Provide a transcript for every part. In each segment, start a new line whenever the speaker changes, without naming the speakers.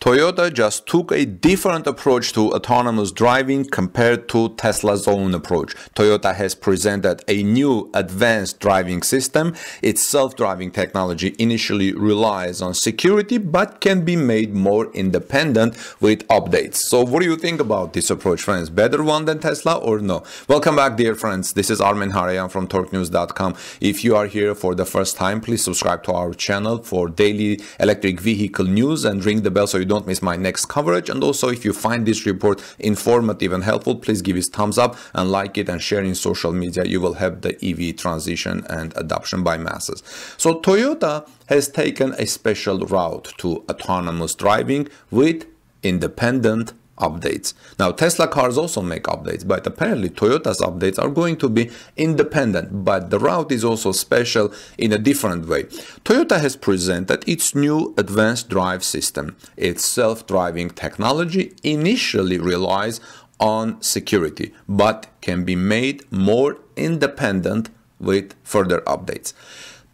Toyota just took a different approach to autonomous driving compared to Tesla's own approach. Toyota has presented a new advanced driving system. Its self-driving technology initially relies on security but can be made more independent with updates. So what do you think about this approach, friends? Better one than Tesla or no? Welcome back, dear friends. This is Armen Hareyan from TorqueNews.com. If you are here for the first time, please subscribe to our channel for daily electric vehicle news and ring the bell so you don't miss my next coverage. And also, if you find this report informative and helpful, please give it thumbs up and like it and share in social media. You will help the EV transition and adoption by masses. So Toyota has taken a special route to autonomous driving with independent updates. Now, Tesla cars also make updates, but apparently Toyota's updates are going to be independent, but the route is also special in a different way. Toyota has presented its new advanced drive system. Its self-driving technology initially relies on security, but can be made more independent with further updates.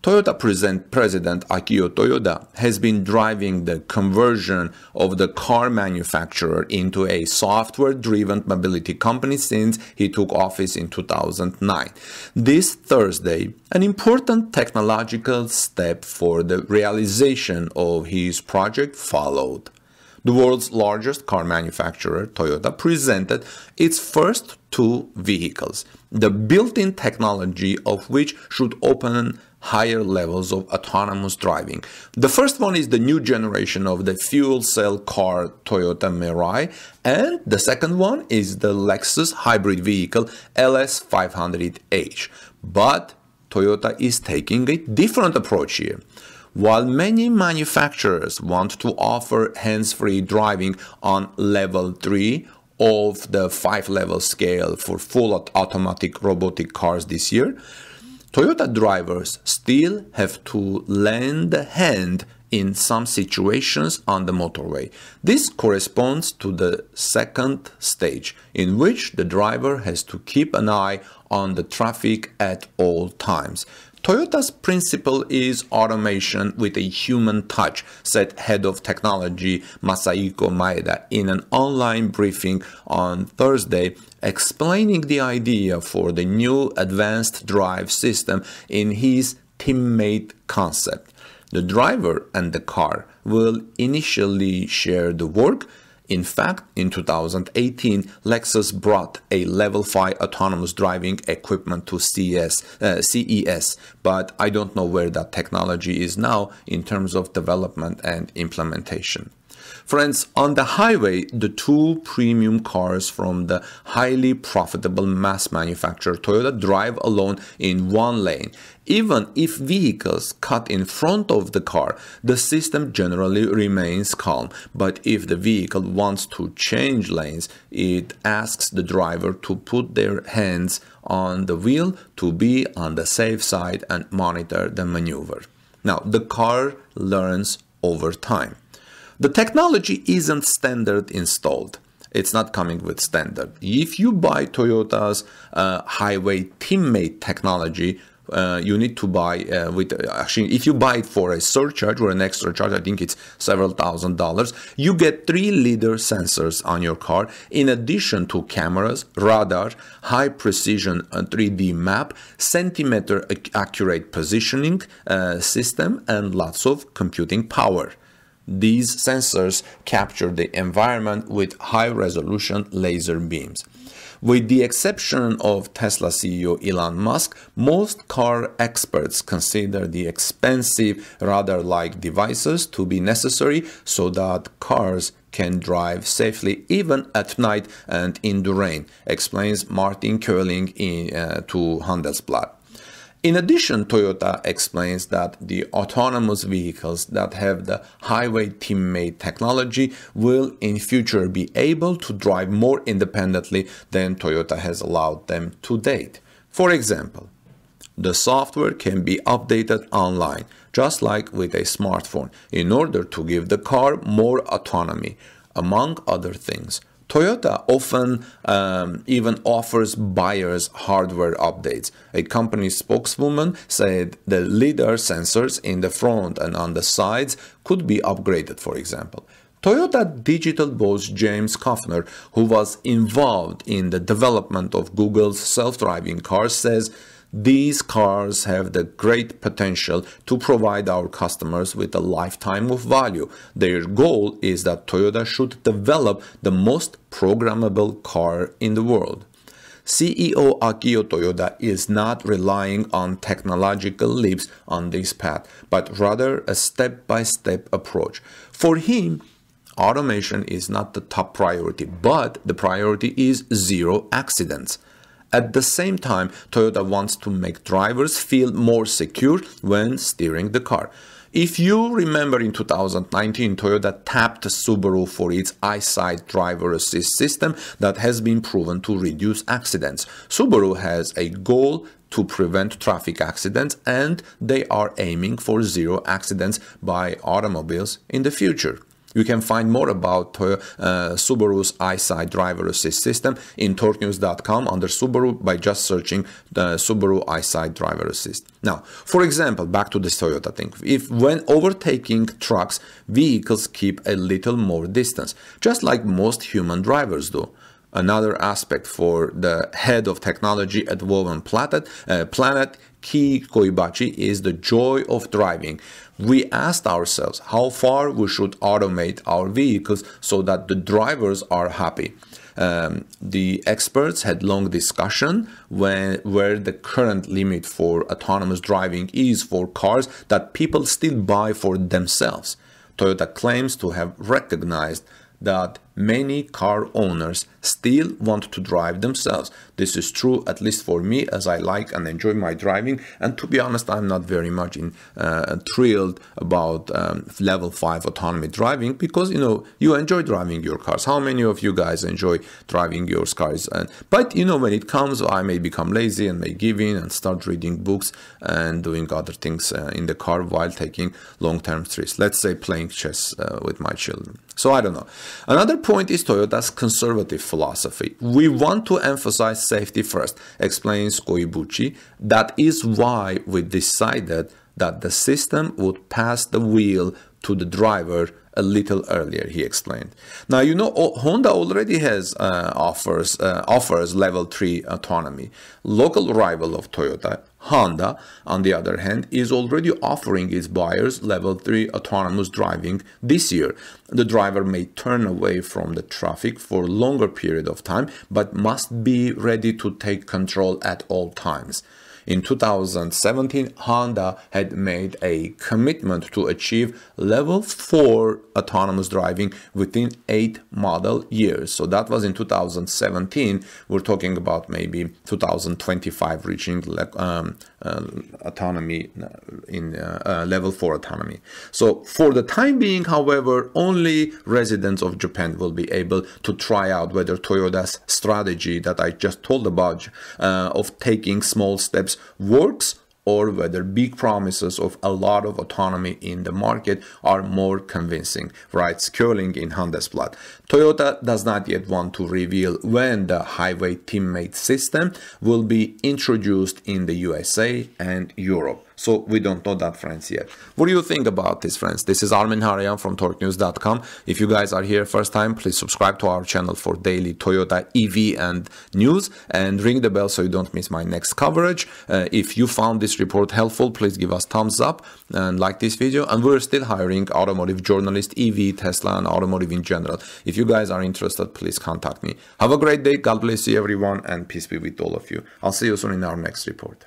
Toyota president Akio Toyoda has been driving the conversion of the car manufacturer into a software-driven mobility company since he took office in 2009. This Thursday, an important technological step for the realization of his project followed. The world's largest car manufacturer, Toyota, presented its first two vehicles, the built-in technology of which should open higher levels of autonomous driving. The first one is the new generation of the fuel cell car Toyota Mirai, and the second one is the Lexus hybrid vehicle LS500H. But Toyota is taking a different approach here. While many manufacturers want to offer hands-free driving on level 3 of the 5-level scale for full automatic robotic cars this year, Toyota drivers still have to lend a hand in some situations on the motorway. This corresponds to the second stage, in which the driver has to keep an eye on the traffic at all times. Toyota's principle is automation with a human touch, said head of technology Masahiko Maeda in an online briefing on Thursday, explaining the idea for the new advanced drive system in his teammate concept. The driver and the car will initially share the work in fact, in 2018, Lexus brought a level 5 autonomous driving equipment to CS, uh, CES, but I don't know where that technology is now in terms of development and implementation. Friends, on the highway, the two premium cars from the highly profitable mass manufacturer Toyota drive alone in one lane. Even if vehicles cut in front of the car, the system generally remains calm. But if the vehicle wants to change lanes, it asks the driver to put their hands on the wheel to be on the safe side and monitor the maneuver. Now, the car learns over time. The technology isn't standard installed. It's not coming with standard. If you buy Toyota's uh, highway teammate technology, uh, you need to buy uh, with actually if you buy it for a surcharge or an extra charge i think it's several thousand dollars you get three LiDAR sensors on your car in addition to cameras radar high precision 3d uh, map centimeter accurate positioning uh, system and lots of computing power these sensors capture the environment with high-resolution laser beams. With the exception of Tesla CEO Elon Musk, most car experts consider the expensive radar-like devices to be necessary so that cars can drive safely even at night and in the rain, explains Martin Kölling in, uh, to Handelsblatt. In addition, Toyota explains that the autonomous vehicles that have the highway teammate technology will in future be able to drive more independently than Toyota has allowed them to date. For example, the software can be updated online, just like with a smartphone, in order to give the car more autonomy, among other things. Toyota often um, even offers buyers hardware updates. A company spokeswoman said the LiDAR sensors in the front and on the sides could be upgraded, for example. Toyota digital boss James Kuffner, who was involved in the development of Google's self-driving cars, says these cars have the great potential to provide our customers with a lifetime of value. Their goal is that Toyota should develop the most programmable car in the world. CEO Akio Toyoda is not relying on technological leaps on this path, but rather a step-by-step approach. For him, automation is not the top priority, but the priority is zero accidents. At the same time, Toyota wants to make drivers feel more secure when steering the car. If you remember in 2019, Toyota tapped Subaru for its EyeSight driver assist system that has been proven to reduce accidents. Subaru has a goal to prevent traffic accidents and they are aiming for zero accidents by automobiles in the future. You can find more about uh, Subaru's EyeSight driver assist system in torquenews.com under Subaru by just searching the Subaru EyeSight driver assist. Now, for example, back to the Toyota thing. If when overtaking trucks, vehicles keep a little more distance, just like most human drivers do another aspect for the head of technology at Woven Planet, uh, Planet Kei Koibuchi is the joy of driving. We asked ourselves how far we should automate our vehicles so that the drivers are happy. Um, the experts had long discussion when, where the current limit for autonomous driving is for cars that people still buy for themselves. Toyota claims to have recognized that many car owners still want to drive themselves. This is true, at least for me, as I like and enjoy my driving. And to be honest, I'm not very much in, uh, thrilled about um, level 5 autonomy driving because, you know, you enjoy driving your cars. How many of you guys enjoy driving your cars? And, but, you know, when it comes, I may become lazy and may give in and start reading books and doing other things uh, in the car while taking long-term trips. Let's say playing chess uh, with my children. So I don't know. Another point is Toyota's conservative philosophy. We want to emphasize safety first, explains Koibuchi. That is why we decided that the system would pass the wheel to the driver a little earlier, he explained. Now, you know, Honda already has uh, offers uh, offers level 3 autonomy. Local rival of Toyota, Honda, on the other hand, is already offering its buyers level 3 autonomous driving this year. The driver may turn away from the traffic for a longer period of time, but must be ready to take control at all times. In 2017, Honda had made a commitment to achieve level 4 autonomous driving within 8 model years. So that was in 2017. We're talking about maybe 2025 reaching um, uh, autonomy uh, in uh, uh, level 4 autonomy. So for the time being, however, only residents of Japan will be able to try out whether Toyota's strategy that I just told about uh, of taking small steps works or whether big promises of a lot of autonomy in the market are more convincing, writes Kölling in Handelsblatt. Toyota does not yet want to reveal when the highway teammate system will be introduced in the USA and Europe. So we don't know that, friends, yet. What do you think about this, friends? This is Armen Hareyan from TorqueNews.com. If you guys are here first time, please subscribe to our channel for daily Toyota EV and news and ring the bell so you don't miss my next coverage. Uh, if you found this report helpful, please give us thumbs up and like this video. And we're still hiring automotive journalists, EV, Tesla, and automotive in general. If you guys are interested, please contact me. Have a great day. God bless you, everyone, and peace be with all of you. I'll see you soon in our next report.